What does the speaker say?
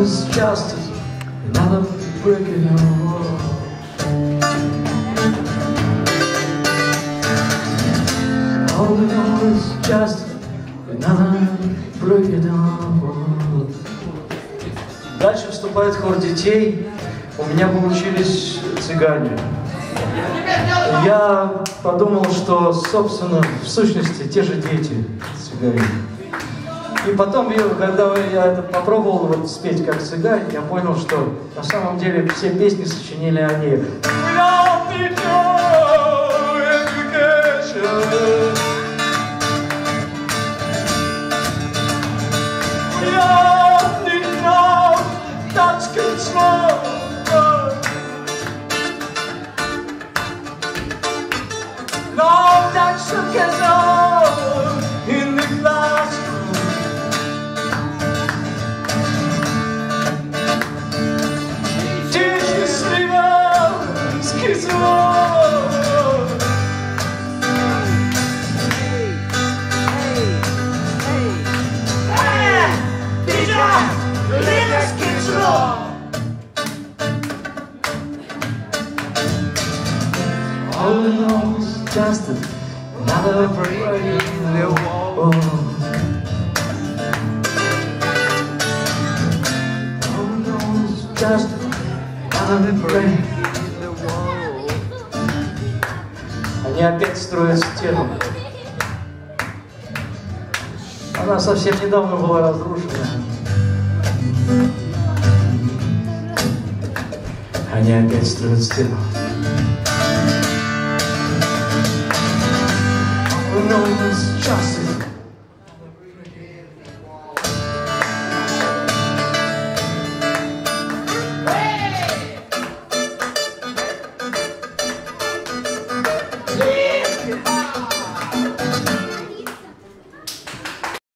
is just another brick in the wall. All we know is just another brick in the wall. Дальше вступает хор детей. У меня получились цыгане. Я подумал, что, собственно, в сущности, те же дети цыгане. И потом, когда я это попробовал вот спеть как цыгане, я понял, что на самом деле все песни сочинили они. All we know is just another break in the wall. All know is just another break. Они опять строят стену. Она совсем недавно была разрушена. Они опять строят стену. We know it's just